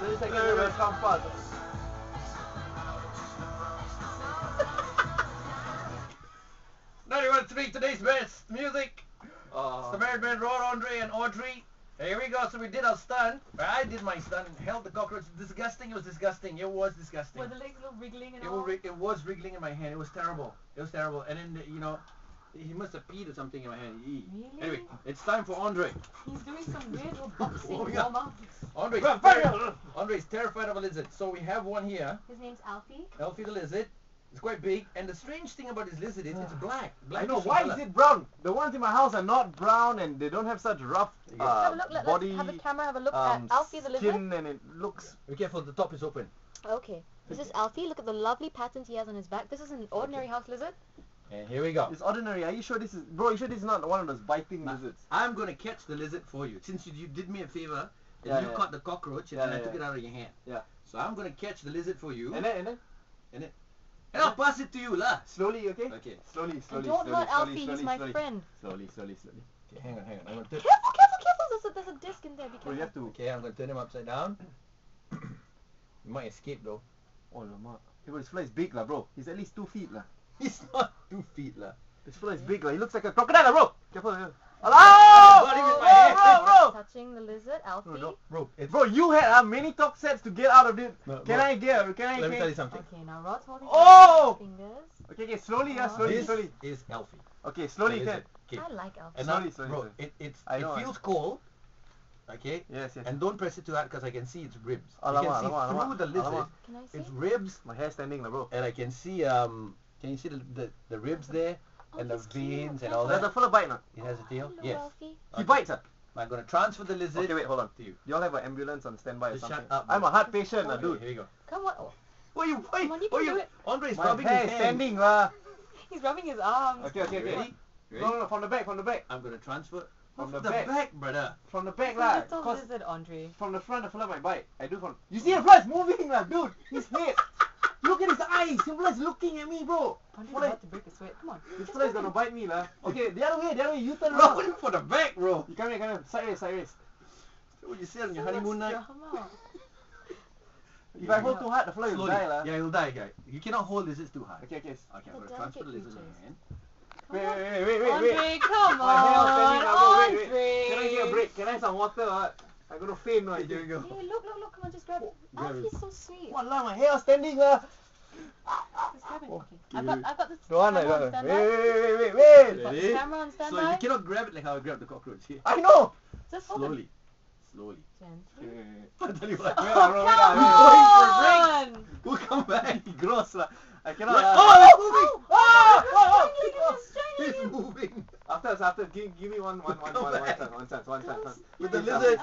30 seconds will come fast. Ninety-one three. Today's best music. It's Uh, the married man, Rod, Andre, and Audrey. Here we go. So we did our stunt. I did my stunt. And held the cockroach. Disgusting. It was disgusting. It was disgusting. Were the legs little wriggling and It, all? was, it was wriggling in my hand. It was terrible. It was terrible. And then you know, he must have peed or something in my hand. Really? Anyway, it's time for Andre. He's doing some weird little boxing Oh, yeah. warm-up. Andre's, Run, ter- fire! Andre's terrified of a lizard. So we have one here. His name's Alfie. Alfie the lizard. It's quite big. And the strange thing about this lizard is it's black. I Black know, why is it brown? The ones in my house are not brown and they don't have such rough Yeah. uh, have a look. Let, body let's have a camera have a look um, at Alfie the lizard. skin and it looks... Be careful. The top is open. Okay. This is Alfie. Look at the lovely patterns he has on his back. This is an ordinary house lizard. And here we go. It's ordinary. Are you sure this is... Bro, you sure this is not one of those biting Nah, lizards? I'm gonna catch the lizard for you. Since you, you did me a favor, and Yeah, you yeah. caught the cockroach, and Yeah, then I yeah, took it out of your hand. Yeah. So I'm gonna catch the lizard for you, And then, and then, and then... And I'll pass it to you, lah. slowly, okay? Okay. Slowly, And slowly, don't slowly, hurt slowly, Alfie. slowly, He's my slowly. friend. Slowly, slowly, slowly. Okay, hang on, hang on. I'm gonna turn. Careful, careful, careful. There's a, there's a disc in there. Be Bro, you have careful. to... Okay, I'm gonna turn him upside down. you might escape though. Oh, lama. Hey, bro, this fella is big, lah, bro. He's at least two feet, lah. He's not two feet, lah. This fella is big, lah. He looks like a crocodile, lah, bro. Careful, yeah. Hello! got him in my hand. Bro, bro, bro. Touching the lizard, Alfie. No, no, bro. It's, Bro, you had uh, many talk sets to get out of this. No, can bro. I get? Can I let me tell you something. Okay, now Rod's holding Oh! his fingers. Okay, okay, slowly, yeah, slowly, This slowly. is Elfie. Okay, slowly, The can. Okay. I like Alfie. And Slowly, now, slowly, bro, slowly. it it's I it know, feels know. cold. Okay. Yes, yes. And don't press it too hard because I can see its ribs. Alamak, you can see alamak, through alamak, the lizard, alamak. Can I see? its ribs, My hair standing, lah, bro. and I can see um. Can you see the the, the ribs there Oh, and the he's cute. veins and all Does that? the fella bite, not? It has a tail. Hello, Yes. Alfie. He Okay. bites, ah. I'm gonna transfer the lizard. Okay, wait, hold on. To you. Do y'all have an ambulance on standby or Just something? shut up, I'm bro. a heart patient, lah, Okay, dude. Here you go. Come on. Oh, What you? Why? Come you what can you? do it. Andre's rubbing his is hand. standing, lah. he's rubbing his arms. Okay, okay, okay. Ready? Ready? No, no, no, from the back, from the back. I'm gonna transfer From from the the back. back, brother. From the back, It's a lah. little Cause lizard, Andre. from the front, the fella might bite. I do from... You see the fella is moving, lah, dude. His head. Look at his eyes. The fella is looking at me, bro. Andre's Fella- about to break a sweat. Come on. This Just fella is gonna bite me, lah. Okay, the other way, the other way. You turn Bro, around. for the back, bro. You come here, come here. Sideways, sideways. What you say on your honeymoon night? drama. If I hold too hard, the fella will die, lah. Yeah, he'll die, guy. You cannot hold lizards too hard. Okay, okay. Okay, I'm The gonna transfer the lizard in your hand. Wait, wait, wait, wait, wait, wait. Andre, come My hair is standing on. up, bro. Wait, Andre. Can I get a break? Can I have some water or what? I'm gonna faint, no? Here we go. Hey, look, look, look. Come on, just grab it. Grab it. Alfie's so sweet. Wallah, my hair standing, lah. Just grab it. Oh, Okay. I've got, I've got this Don't camera on standby. wait, wait, wait, wait, wait. Ready? the camera on So you cannot grab it like how I grabbed the cockroach. Here. I know. Just hold it. Slowly. Slowly. Gently. I tell you what. Wait, Oh, bro, wait, come wait, on! We'll come back. Gross, lah. I cannot. Right. lah. Oh, it's moving. Ah! Oh, oh, Shiny oh. Moving. After, after, give, give me one, one, one, Come one, one chance, one chance, one chance. With the lizard.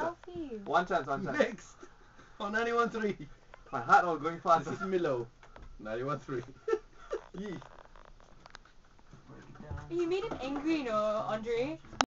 One chance, one chance. Next. On 91.3. My heart all going fast. This is Milo. 91.3. Yee. You made him angry, you know, Andre.